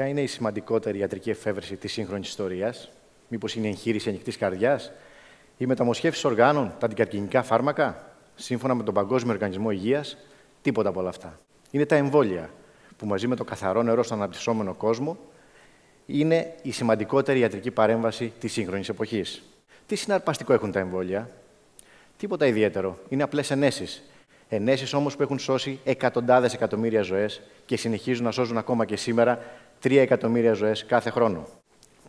Ποια είναι η σημαντικότερη ιατρική εφεύρεση της σύγχρονης ιστορίας, Μήπως είναι η εγχείρηση ανοιχτής καρδιάς, οι μεταμοσχεύσει οργάνων, τα αντικαρκυνικά φάρμακα, σύμφωνα με τον Παγκόσμιο Οργανισμό Υγείας, τίποτα από όλα αυτά. Είναι τα εμβόλια, που μαζί με το καθαρό νερό στον αναπτυσσόμενο κόσμο είναι η σημαντικότερη ιατρική παρέμβαση της σύγχρονης εποχής. Τι συναρπαστικό έχουν τα εμβόλια, τίποτα ιδιαίτερο. Είναι απλές ενέσεις. Ενέσεις όμως που έχουν σώσει εκατοντάδες εκατομμύρια ζωές και συνεχίζουν να σώζουν ακόμα και σήμερα 3 εκατομμύρια ζωές κάθε χρόνο.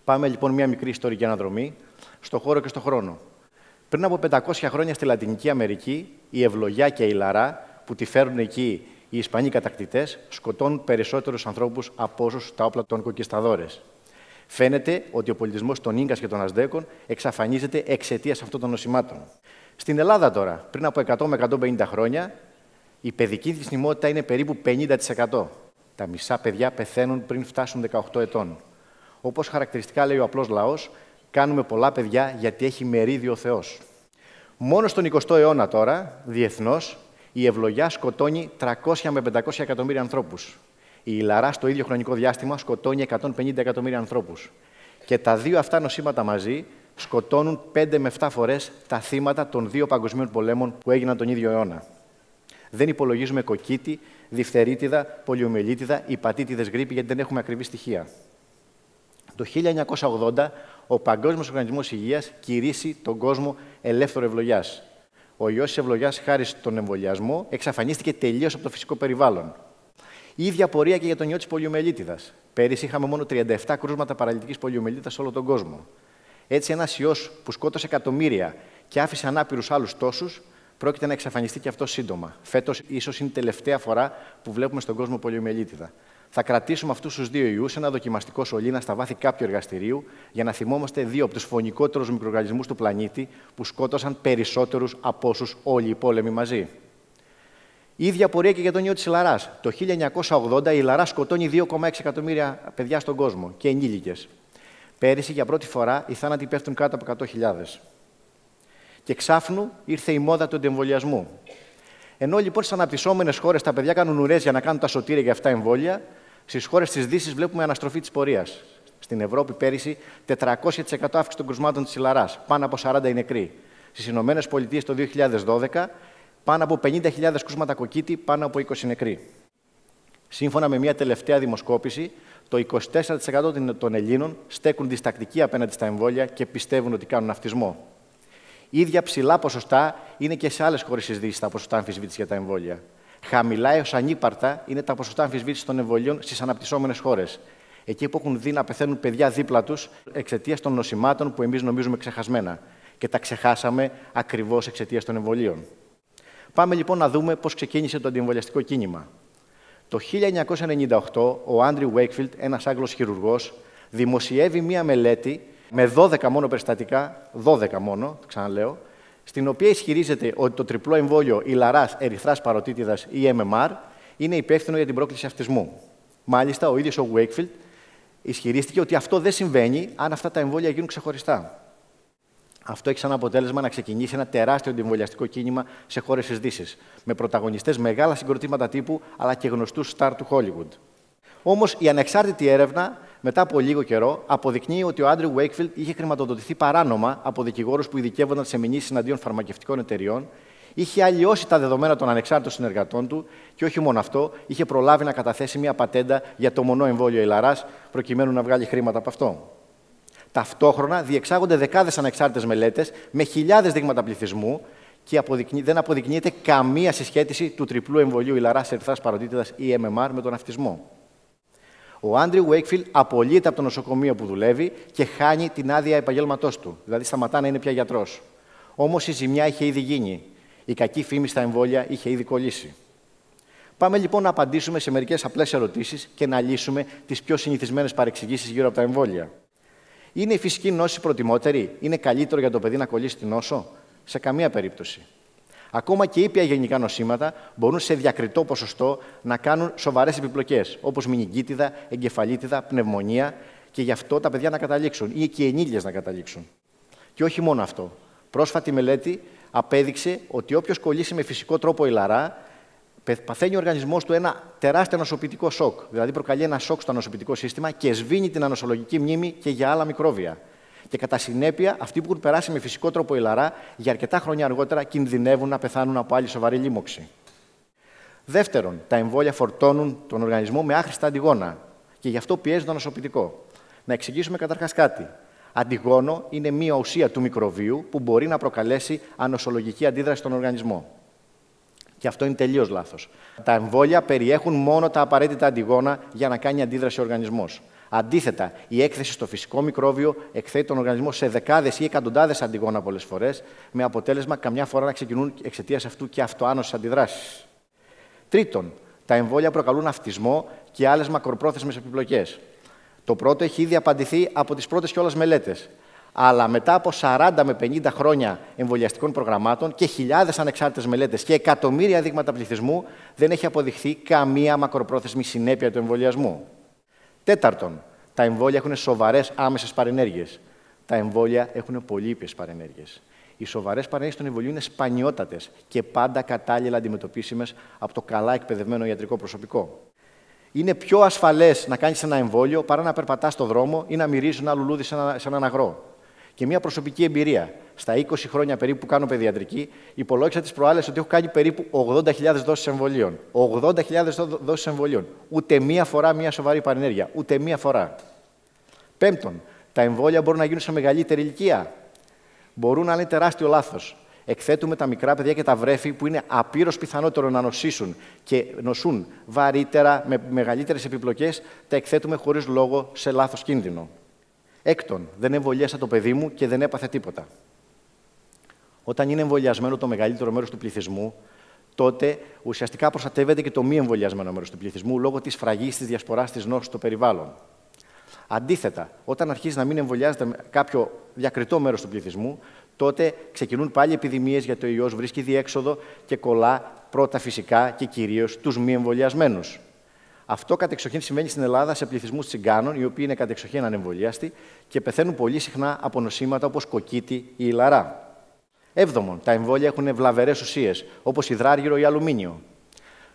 Πάμε λοιπόν μια μικρή ιστορική αναδρομή στο χώρο και στο χρόνο. Πριν από 500 χρόνια στη Λατινική Αμερική, η ευλογιά και η λαρά που τη φέρουν εκεί οι Ισπανοί κατακτητές σκοτώνουν περισσότερους ανθρώπους από όσους τα όπλα των κοκκισταδόρες. Φαίνεται ότι ο πολιτισμός των γκας και των Ασδέκων εξαφανίζεται εξαιτίας αυτών των νοσημάτων. Στην Ελλάδα τώρα, πριν από 100 με 150 χρόνια, η παιδική θνημότητα είναι περίπου 50%. Τα μισά παιδιά πεθαίνουν πριν φτάσουν 18 ετών. Όπως χαρακτηριστικά λέει ο απλός λαός, κάνουμε πολλά παιδιά γιατί έχει μερίδιο ο Θεός. Μόνο στον 20ο αιώνα τώρα, διεθνώς, η ευλογιά σκοτώνει 300 με 500 εκατομμύρια ανθρώπους. Η Ιλαρά στο ίδιο χρονικό διάστημα σκοτώνει 150 εκατομμύρια ανθρώπους. Και τα δύο αυτά νοσήματα μαζί σκοτώνουν 5 με 7 φορές τα θύματα των δύο παγκοσμίων πολέμων που έγιναν τον ίδιο αιώνα. Δεν υπολογίζουμε κοκκίτη, διφθερίτιδα, πολιομελίτιδα, υπατήτηδε γρήπη, γιατί δεν έχουμε ακριβή στοιχεία. Το 1980 ο Παγκόσμιος Οργανισμός Υγείας κηρύσσει τον κόσμο ελεύθερο ευλογιάς. Ο ιό τη ευλογιάς, χάρη στον εμβολιασμό, εξαφανίστηκε τελείως από το φυσικό περιβάλλον. Η ίδια πορεία και για τον ιό της πολιομελίτιδα. Πέρυσι είχαμε μόνο 37 κρούσματα παραλυτικής πολιομελίτιδα σε όλο τον κόσμο. Έτσι, ένας ιό που σκότωσε εκατομμύρια και άφησε ανάπηρους άλλους τόσους, πρόκειται να εξαφανιστεί και αυτό σύντομα. Φέτος, ίσως είναι η τελευταία φορά που βλέπουμε στον κόσμο πολιομελίτιδα. Θα κρατήσουμε αυτούς τους δύο ιούς σε ένα δοκιμαστικό σωλήνα στα βάθη κάποιου εργαστηρίου για να θυμόμαστε δύο από τους φωνικότερους μικροοργανισμούς του πλανήτη που σκότωσαν περισσότερους από όσους όλοι οι πόλεμοι μαζί. Η ίδια πορεία και για τον ιό της Ιλαρά. Το 1980 η Ιλαρά σκοτώνει 2,6 εκατομμύρια παιδιά στον κόσμο και ενήλικες. Πέρυσι για πρώτη φορά οι θάνατοι πέφτουν κάτω από 100.000. Και ξάφνου ήρθε η μόδα του εμβολιασμού. Ενώ λοιπόν στι αναπτυσσόμενες χώρες τα παιδιά κάνουν ουρές για να κάνουν τα σωτήρια για αυτά εμβόλια, στις χώρες της Δύσης βλέπουμε αναστροφή της πορείας. Στην Ευρώπη πέρυσι 400% αύξηση των κρουσμάτων της Ιλαρά, πάνω από 40 οι νεκροί. Στις Ηνωμένες Πολιτείες το 2012 πάνω από 50.000 κρούσματα κοκκίτη, πάνω από 20 νεκροί. Σύμφωνα με μια τελευταία δημοσκόπηση, το 24% των Ελλήνων στέκουν διστακτικοί απέναντι στα εμβόλια και πιστεύουν ότι κάνουν αυτισμό. Ίδια ψηλά ποσοστά είναι και σε άλλες χώρες της Δύσης τα ποσοστά αμφισβήτησης για τα εμβόλια. Χαμηλά έως ανύπαρτα είναι τα ποσοστά αμφισβήτησης των εμβολίων στις αναπτυσσόμενες χώρες. Εκεί που έχουν δει να πεθαίνουν παιδιά δίπλα τους εξαιτίας των νοσημάτων που εμείς νομίζουμε ξεχασμένα. Και τα ξεχάσαμε ακριβώς εξαιτίας των εμβολίων. Πάμε λοιπόν να δούμε πώς ξεκίνησε το αντιεμβολιαστικό κίνημα. Το 1998 ο Άντριου Wakefield, ένας Άγγλος χειρουργός, δημοσιεύει μία μελέτη με 12 μόνο περιστατικά, 12 μόνο, το ξαναλέω, στην οποία ισχυρίζεται ότι το τριπλό εμβόλιο ηλαρά ερυθράς παροτίτιδας ή MMR είναι υπεύθυνο για την πρόκληση αυτισμού. Μάλιστα, ο ίδιος ο Wakefield ισχυρίστηκε ότι αυτό δεν συμβαίνει αν αυτά τα εμβόλια γίνουν ξεχωριστά. Αυτό έχει σαν αποτέλεσμα να ξεκινήσει ένα τεράστιο αντιεμβολιαστικό κίνημα σε χώρες της Δύσης, με πρωταγωνιστές μεγάλα συγκροτήματα τύπου αλλά και γνωστούς στάρ του Hollywood. Όμως η ανεξάρτητη έρευνα μετά από λίγο καιρό, αποδεικνύει ότι ο Άντριου Wakefield είχε χρηματοδοτηθεί παράνομα από δικηγόρους που ειδικεύονταν σε μηνύσεις εναντίον φαρμακευτικών εταιριών, είχε αλλοιώσει τα δεδομένα των ανεξάρτητων συνεργατών του και όχι μόνο αυτό, είχε προλάβει να καταθέσει μια πατέντα για το μονό εμβόλιο Ιλαράς, προκειμένου να βγάλει χρήματα από αυτό. Ταυτόχρονα διεξάγονται δεκάδες ανεξάρτητες μελέτες με χιλιάδες δείγματα πληθυσμού και δεν αποδεικνύεται καμία συσχέτιση του τριπλού εμβολίου Ιλαράς ερθρά παροτίτιδα ή MMR με τον αυτισμό. Ο Άντριου Βέικφιλ απολύεται από το νοσοκομείο που δουλεύει και χάνει την άδεια επαγγέλματός του. Δηλαδή σταματά να είναι πια γιατρός. Όμως η ζημιά είχε ήδη γίνει. Η κακή φήμη στα εμβόλια είχε ήδη κολλήσει. Πάμε λοιπόν να απαντήσουμε σε μερικές απλές ερωτήσεις και να λύσουμε τις πιο συνηθισμένες παρεξηγήσεις γύρω από τα εμβόλια. Είναι η φυσική νόση προτιμότερη, είναι καλύτερο για το παιδί να κολλήσει την νόσο; Σε καμία περίπτωση. Ακόμα και ήπια γενικά νοσήματα μπορούν σε διακριτό ποσοστό να κάνουν σοβαρές επιπλοκές, όπως μηνυγκίτιδα, εγκεφαλίτιδα, πνευμονία και γι' αυτό τα παιδιά να καταλήξουν ή και οι ενήλιε να καταλήξουν. Και όχι μόνο αυτό. Πρόσφατη μελέτη απέδειξε ότι όποιος κολλήσει με φυσικό τρόπο ηλαρά παθαίνει ο οργανισμός του ένα τεράστιο ανοσοποιητικό σοκ. Δηλαδή, προκαλεί ένα σοκ στο ανοσοποιητικό σύστημα και σβήνει την ανοσολογική μνήμη και για άλλα μικρόβια. Και κατά συνέπεια, αυτοί που έχουν περάσει με φυσικό τρόπο ηλαρά, για αρκετά χρόνια αργότερα κινδυνεύουν να πεθάνουν από άλλη σοβαρή λίμωξη. Δεύτερον, τα εμβόλια φορτώνουν τον οργανισμό με άχρηστα αντιγόνα και γι' αυτό πιέζουν το ανοσοποιητικό. Να εξηγήσουμε καταρχάς κάτι. Αντιγόνο είναι μία ουσία του μικροβίου που μπορεί να προκαλέσει ανοσολογική αντίδραση στον οργανισμό. Και αυτό είναι τελείως λάθος. Τα εμβόλια περιέχουν μόνο τα απαραίτητα αντιγόνα για να κάνει αντίδραση ο οργανισμός. Αντίθετα, η έκθεση στο φυσικό μικρόβιο εκθέτει τον οργανισμό σε δεκάδες ή εκατοντάδες αντιγόνα πολλές φορές, με αποτέλεσμα καμιά φορά να ξεκινούν εξαιτίας αυτού και αυτοάνωσε αντιδράσεις. Τρίτον, τα εμβόλια προκαλούν αυτισμό και άλλες μακροπρόθεσμες επιπλοκές. Το πρώτο έχει ήδη απαντηθεί από τις πρώτες κιόλας μελέτες. Αλλά μετά από 40 με 50 χρόνια εμβολιαστικών προγραμμάτων και χιλιάδες ανεξάρτητες μελέτες και εκατομμύρια δείγματα πληθυσμού, δεν έχει αποδειχθεί καμία μακροπρόθεσμη συνέπεια του εμβολιασμού. Τέταρτον, τα εμβόλια έχουν σοβαρές άμεσες παρενέργειες. Τα εμβόλια έχουν πολύπιε παρενέργειες. Οι σοβαρές παρενέργειες των εμβολίων είναι σπανιότατες και πάντα κατάλληλα αντιμετωπίσιμες από το καλά εκπαιδευμένο ιατρικό προσωπικό. Είναι πιο ασφαλές να κάνεις ένα εμβόλιο παρά να περπατάς στο δρόμο ή να μυρίζεις ένα λουλούδι σε, ένα, σε έναν αγρό. Και μια προσωπική εμπειρία. Στα 20 χρόνια περίπου που κάνω παιδιατρική, υπολόγισα τις προάλλες ότι έχω κάνει περίπου 80.000 δόσεις εμβολίων. 80.000 δόσεις εμβολίων. Ούτε μία φορά μια σοβαρή παρενέργεια. Ούτε μία φορά. Πέμπτον, τα εμβόλια μπορούν να γίνουν σε μεγαλύτερη ηλικία. Μπορούν να είναι τεράστιο λάθος. Εκθέτουμε τα μικρά παιδιά και τα βρέφη που είναι απείρως πιθανότερο να νοσήσουν και νοσούν βαρύτερα, με μεγαλύτερες επιπλοκές, τα εκθέτουμε χωρίς λόγο σε λάθος κίνδυνο. Έκτον, δεν εμβολιάσα το παιδί μου και δεν έπαθε τίποτα. Όταν είναι εμβολιασμένο το μεγαλύτερο μέρος του πληθυσμού, τότε ουσιαστικά προστατεύεται και το μη εμβολιασμένο μέρος του πληθυσμού λόγω της φραγής της διασποράς της νόσου στο περιβάλλον. Αντίθετα, όταν αρχίζει να μην εμβολιάζεται κάποιο διακριτό μέρος του πληθυσμού, τότε ξεκινούν πάλι επιδημίες γιατί το ιός βρίσκει διέξοδο και κολλά πρώτα φυσικά και κυρίως τους μη εμβολιασμένους. Αυτό κατεξοχήν συμβαίνει στην Ελλάδα σε πληθυσμούς τσιγκάνων, οι οποίοι είναι κατεξοχήν ανεμβολιάστοι και πεθαίνουν πολύ συχνά από νοσήματα όπως κοκκίτη ή ηλαρά. Έβδομον, τα εμβόλια έχουν βλαβερές ουσίες, όπως υδράργυρο ή αλουμίνιο.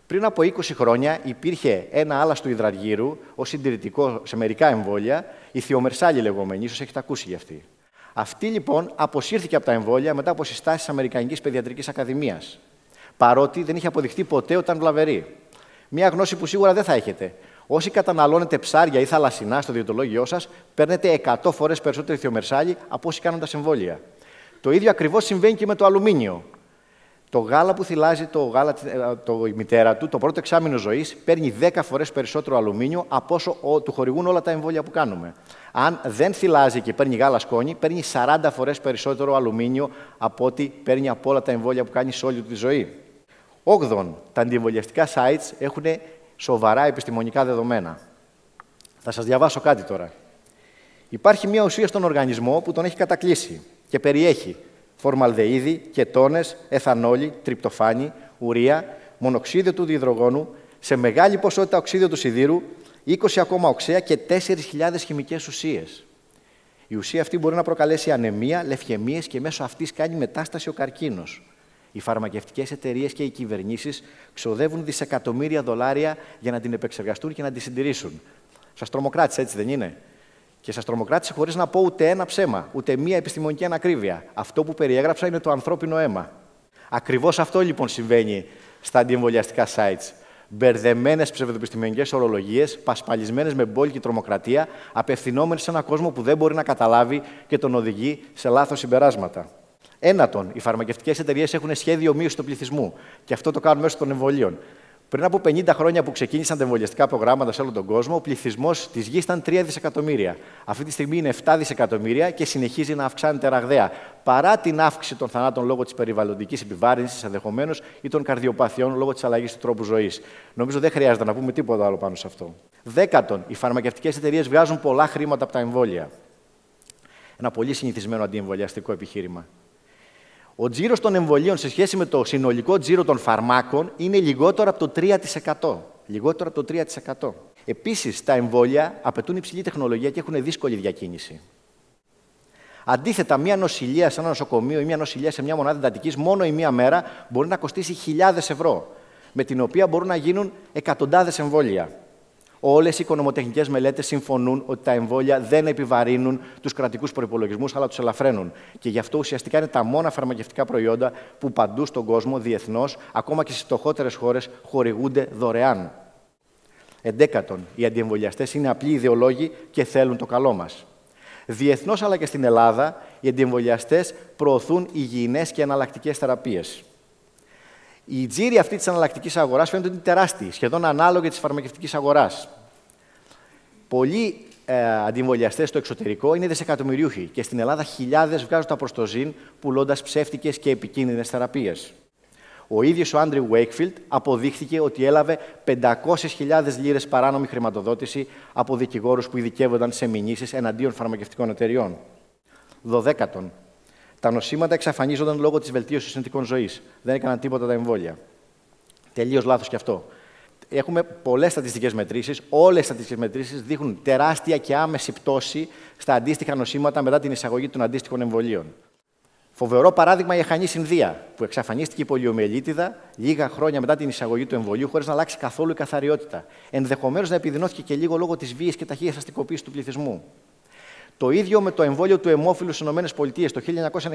Πριν από 20 χρόνια υπήρχε ένα άλλα του υδραργύρου ως συντηρητικό σε μερικά εμβόλια, η θειομερσάλη λεγόμενη, ίσως έχετε ακούσει γι' αυτή. Αυτή λοιπόν αποσύρθηκε από τα εμβόλια μετά από συστάσεις τη Αμερικανικής Παιδιατρικής Ακαδημίας. Παρότι δεν είχε αποδειχτεί ποτέ όταν βλαβερή. Μία γνώση που σίγουρα δεν θα έχετε. Όσοι καταναλώνετε ψάρια ή θαλασσινά στο διαιτολόγιο σας, παίρνετε 100 φορές περισσότερη θειομερσάλη από όσοι κάνουν τα συμβόλια. Το ίδιο ακριβώς συμβαίνει και με το αλουμίνιο. Το γάλα που θυλάζει το, γάλα, ε, το, η μητέρα του, το πρώτο εξάμεινο ζωής, παίρνει 10 φορές περισσότερο αλουμίνιο από όσο ο, του χορηγούν όλα τα εμβόλια που κάνουμε. Αν δεν θυλάζει και παίρνει γάλα σκόνη, παίρνει 40 φορές περισσότερο αλουμίνιο από ό,τι παίρνει από όλα τα εμβόλια που κάνει σε όλη του τη ζωή. Όγδον, τα αντιεμβολιαστικά sites έχουν σοβαρά επιστημονικά δεδομένα. Θα σας διαβάσω κάτι τώρα. Υπάρχει μια ουσία στον οργανισμό που τον έχει κατακλείσει και περιέχει φορμαλδεΐδη, κετώνες, εθανόλη, τριπτοφάνη, ουρία, μονοξίδιο του διυδρογόνου, σε μεγάλη ποσότητα οξύδιο του σιδήρου, 20 ακόμα οξέα και 4.000 χημικές ουσίες. Η ουσία αυτή μπορεί να προκαλέσει ανεμία, λευχαιμίες και μέσω αυτής κάνει μετάσταση ο καρκίνος. Οι φαρμακευτικές εταιρείες και οι κυβερνήσεις ξοδεύουν δισεκατομμύρια δολάρια για να την επεξεργαστούν και να τη συντηρήσουν. Σας τρομοκράτησε, έτσι δεν είναι; Και σας τρομοκράτησε χωρίς να πω ούτε ένα ψέμα, ούτε μία επιστημονική ανακρίβεια. Αυτό που περιέγραψα είναι το ανθρώπινο αίμα. Ακριβώς αυτό λοιπόν συμβαίνει στα αντιεμβολιαστικά sites. Μπερδεμένες ψευδοεπιστημονικέ ορολογίες, πασπαλισμένες με μπόλικη τρομοκρατία, απευθυνόμενες σε έναν κόσμο που δεν μπορεί να καταλάβει και τον οδηγεί σε λάθος συμπεράσματα. Ένατον, οι φαρμακευτικές εταιρείες έχουν σχέδιο μείωσης του πληθυσμού και αυτό το κάνουν μέσω των εμβολίων. Πριν από 50 χρόνια που ξεκίνησαν τα εμβολιαστικά προγράμματα σε όλο τον κόσμο, ο πληθυσμός της γης ήταν 3 δισεκατομμύρια. Αυτή τη στιγμή είναι 7 δισεκατομμύρια και συνεχίζει να αυξάνεται ραγδαία. Παρά την αύξηση των θανάτων λόγω της περιβαλλοντικής επιβάρυνσης ενδεχομένως ή των καρδιοπαθειών λόγω της αλλαγής του τρόπου ζωής. Νομίζω δεν χρειάζεται να πούμε τίποτα άλλο πάνω σε αυτό. Δέκατον, οι φαρμακευτικές εταιρείες βγάζουν πολλά χρήματα από τα εμβόλια. Ένα πολύ συνηθισμένο αντιεμβολιαστικό επιχείρημα. Ο τζίρος των εμβολίων σε σχέση με το συνολικό τζίρο των φαρμάκων είναι λιγότερο από το 3%. Λιγότερο από το 3%. Επίσης, τα εμβόλια απαιτούν υψηλή τεχνολογία και έχουν δύσκολη διακίνηση. Αντίθετα, μια νοσηλεία σε ένα νοσοκομείο ή μια νοσηλεία σε μια μονάδα εντατικής μόνο η μία μέρα μπορεί να κοστίσει χιλιάδες ευρώ. με την οποία μπορούν να γίνουν εκατοντάδες εμβόλια. Όλες οι οικονομοτεχνικές μελέτες συμφωνούν ότι τα εμβόλια δεν επιβαρύνουν τους κρατικούς προπολογισμού, αλλά τους ελαφραίνουν. Και γι' αυτό ουσιαστικά είναι τα μόνα φαρμακευτικά προϊόντα που παντού στον κόσμο, διεθνώς, ακόμα και στις φτωχότερες χώρες, χορηγούνται δωρεάν. Εντέκατον, οι αντιεμβολιαστές είναι απλοί ιδεολόγοι και θέλουν το καλό μας. Διεθνώς αλλά και στην Ελλάδα, οι αντιεμβολιαστές προωθούν υγιεινές και εναλλακτικές θεραπείες. Η τζίρη αυτή της εναλλακτική αγοράς φαίνεται ότι είναι τεράστια, σχεδόν ανάλογη της φαρμακευτικής αγοράς. Πολλοί ε, αντιεμβολιαστέ στο εξωτερικό είναι δισεκατομμυριούχοι και στην Ελλάδα χιλιάδες βγάζουν τα προστοζήν πουλώντας ψεύτικες και επικίνδυνες θεραπείες. Ο ίδιος ο Άντριου Βέικφιλτ αποδείχθηκε ότι έλαβε 500.000 λίρες παράνομη χρηματοδότηση από δικηγόρους που ειδικεύονταν σε μηνύσεις εναντίον φαρμακευτικών εταιριών. Δωδέκατον, τα νοσήματα εξαφανίζονταν λόγω της βελτίωσης συνθηκών ζωής. Δεν έκαναν τίποτα τα εμβόλια. Τελείως λάθος κι αυτό. Έχουμε πολλές στατιστικές μετρήσεις. Όλες οι στατιστικές μετρήσεις δείχνουν τεράστια και άμεση πτώση στα αντίστοιχα νοσήματα μετά την εισαγωγή των αντίστοιχων εμβολίων. Φοβερό παράδειγμα η Αχανή Συνδία, που εξαφανίστηκε η πολιομελίτιδα λίγα χρόνια μετά την εισαγωγή του εμβολίου, χωρίς να αλλάξει καθόλου η καθαριότητα. Ενδεχομένως να επιδεινώθηκε και λίγο λόγω της βίας και ταχεία αστικοποίησης του πληθυσμού. Το ίδιο με το εμβόλιο του αιμόφυλου στις ΗΠΑ το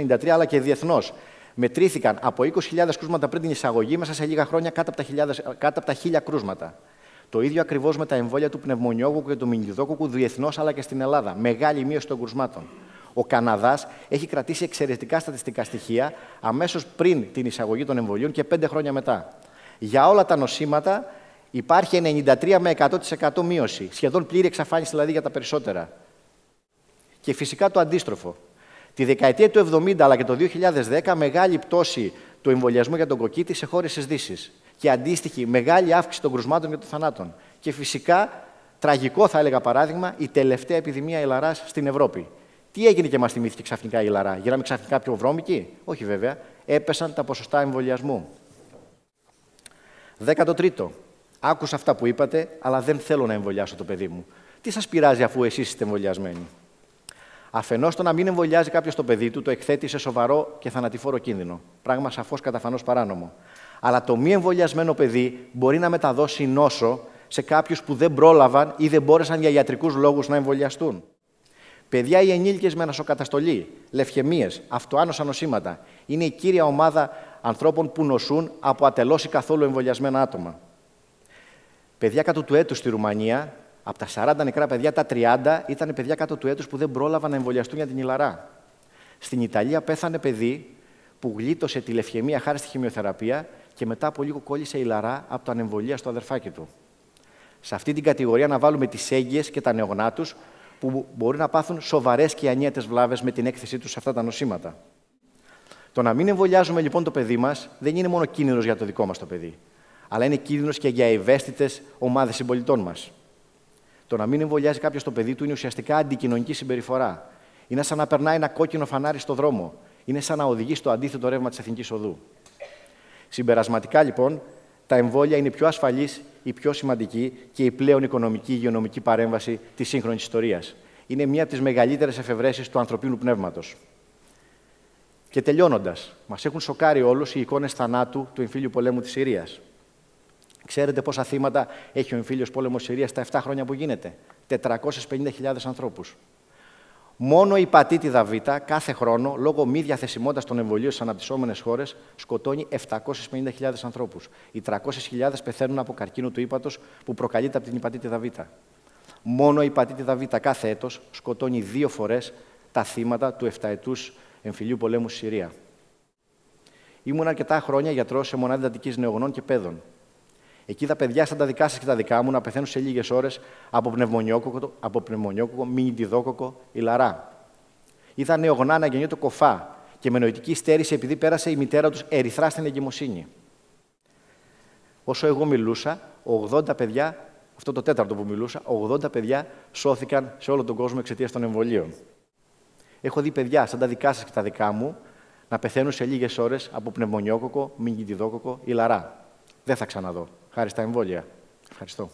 1993 αλλά και διεθνώς. Μετρήθηκαν από 20.000 κρούσματα πριν την εισαγωγή μέσα σε λίγα χρόνια κάτω από τα, κάτω από τα 1.000 κρούσματα. Το ίδιο ακριβώς με τα εμβόλια του πνευμονιόκοκου και του μηνυδόκοκου διεθνώς αλλά και στην Ελλάδα. Μεγάλη μείωση των κρούσματων. Ο Καναδάς έχει κρατήσει εξαιρετικά στατιστικά στοιχεία αμέσως πριν την εισαγωγή των εμβολίων και πέντε χρόνια μετά. Για όλα τα νοσήματα υπάρχει 93 με 100% μείωση. Σχεδόν πλήρη εξαφάνιση δηλαδή για τα περισσότερα. Και φυσικά το αντίστροφο. Τη δεκαετία του 70 αλλά και το 2010 μεγάλη πτώση του εμβολιασμού για τον κοκκίτη σε χώρες της Δύσης. Και αντίστοιχη μεγάλη αύξηση των κρουσμάτων και των θανάτων. Και φυσικά, τραγικό θα έλεγα παράδειγμα, η τελευταία επιδημία ελαρά στην Ευρώπη. Τι έγινε και μας θυμήθηκε ξαφνικά η Λαρά, γίναμε ξαφνικά πιο βρώμικοι. Όχι βέβαια, έπεσαν τα ποσοστά εμβολιασμού. Δέκατο τρίτο. Άκουσα αυτά που είπατε, αλλά δεν θέλω να εμβολιάσω το παιδί μου. Τι σας πειράζει αφού εσείς είστε εμβολιασμένοι; Αφενός, το να μην εμβολιάζει κάποιος το παιδί του το εκθέτει σε σοβαρό και θανατηφόρο κίνδυνο. Πράγμα σαφώς καταφανώς παράνομο. Αλλά το μη εμβολιασμένο παιδί μπορεί να μεταδώσει νόσο σε κάποιους που δεν πρόλαβαν ή δεν μπόρεσαν για ιατρικούς λόγους να εμβολιαστούν. Παιδιά ή ενήλικες με ανασοκαταστολή, λευχαιμίες, αυτοάνοσα νοσήματα είναι η κύρια ομάδα ανθρώπων που νοσούν από ατελώς ή καθόλου εμβολιασμένα άτομα. Παιδιά κάτω του έτους στη Ρουμανία, από τα 40 νεκρά παιδιά, τα 30 ήταν παιδιά κάτω του έτους που δεν πρόλαβαν να εμβολιαστούν για την ηλαρά. Στην Ιταλία πέθανε παιδί που γλίτωσε τη λευχαιμία χάρη στη χημειοθεραπεία και μετά από λίγο κόλλησε ηλαρά από το ανεμβολία στο αδερφάκι του. Σε αυτή την κατηγορία να βάλουμε τις έγκυες και τα νεογνάτου που μπορεί να πάθουν σοβαρές και ανίατες βλάβες με την έκθεσή τους σε αυτά τα νοσήματα. Το να μην εμβολιάζουμε λοιπόν το παιδί μας δεν είναι μόνο κίνδυνος για το δικό μας το παιδί, αλλά είναι κίνδυνος και για ευαίσθητες ομάδες συμπολιτών μας. Το να μην εμβολιάζει κάποιος το παιδί του είναι ουσιαστικά αντικοινωνική συμπεριφορά. Είναι σαν να περνάει ένα κόκκινο φανάρι στο δρόμο. Είναι σαν να οδηγεί στο αντίθετο ρεύμα της εθνικής οδού. Συμπερασματικά λοιπόν, τα εμβόλια είναι πιο ασφαλής, η πιο σημαντική και η πλέον οικονομική υγειονομική παρέμβαση της σύγχρονης ιστορίας. Είναι μία από τις μεγαλύτερες εφευρέσεις του ανθρωπίνου πνεύματος. Και τελειώνοντας, μας έχουν σοκάρει όλους οι εικόνες θανάτου του εμφύλιου πολέμου της Συρίας. Ξέρετε πόσα θύματα έχει ο εμφύλιος πόλεμος Συρίας στα 7 χρόνια που γίνεται; 450.000 ανθρώπους. Μόνο η πατήτηδα Β κάθε χρόνο, λόγω μη διαθεσιμότητας των εμβολίων στις αναπτυσσόμενες χώρες, σκοτώνει 750.000 ανθρώπους. Οι 300.000 πεθαίνουν από καρκίνο του ύπατος που προκαλείται από την υπατήτηδα Β. Μόνο η πατήτηδα Β κάθε έτος σκοτώνει δύο φορές τα θύματα του 7 ετού εμφυλίου πολέμου στη Συρία. Ήμουν αρκετά χρόνια γιατρός σε μονάδα εντατική νεογνών και παιδών. Εκεί τα παιδιά, σαν τα δικά σας και τα δικά μου, να πεθαίνουν σε λίγες ώρες από πνευμονιόκοκο, από πνευμονιόκοκο μηνυτιδόκοκο ή λαρά. Είδα νεογνά να γεννιέται κοφά και με νοητική στέρηση επειδή πέρασε η μητέρα τους ερυθρά στην εγκυμοσύνη. Όσο εγώ μιλούσα, 80 παιδιά, αυτό το τέταρτο που μιλούσα, 80 παιδιά σώθηκαν σε όλο τον κόσμο εξαιτίας των εμβολίων. Έχω δει παιδιά, σαν τα δικά σας και τα δικά μου, να πεθαίνουν σε λίγες ώρες από πνευμονιόκοκο, μηνυτιδόκοκο ή λαρά. Δεν θα ξαναδώ χάρη στα εμβόλια. Ευχαριστώ.